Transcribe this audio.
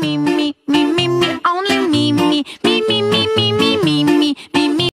me, me,